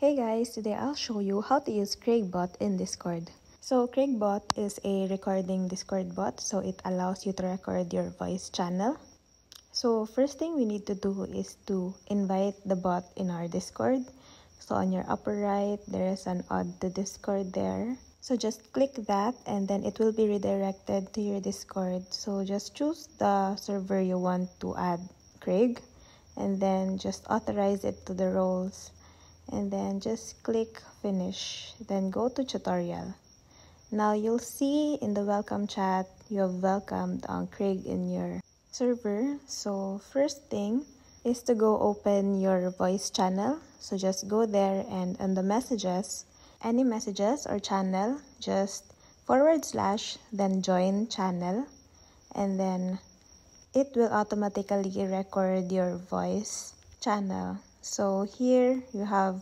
Hey guys, today I'll show you how to use CraigBot in Discord. So CraigBot is a recording Discord bot, so it allows you to record your voice channel. So first thing we need to do is to invite the bot in our Discord. So on your upper right, there is an add to Discord there. So just click that and then it will be redirected to your Discord. So just choose the server you want to add Craig and then just authorize it to the roles and then just click finish. Then go to tutorial. Now you'll see in the welcome chat you have welcomed um, Craig in your server. So first thing is to go open your voice channel. So just go there and on the messages any messages or channel just forward slash then join channel. And then it will automatically record your voice channel so here you have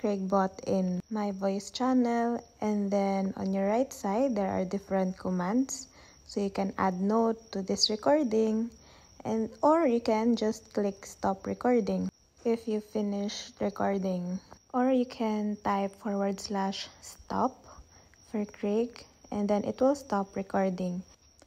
CraigBot in my voice channel and then on your right side there are different commands. So you can add note to this recording and or you can just click stop recording if you finish recording. Or you can type forward slash stop for Craig and then it will stop recording.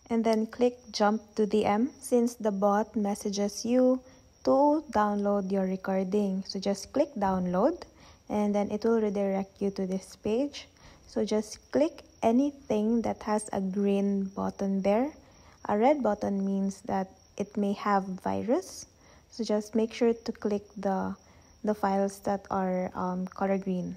And then click jump to DM since the bot messages you to download your recording. So just click download and then it will redirect you to this page. So just click anything that has a green button there. A red button means that it may have virus. So just make sure to click the the files that are um, color green.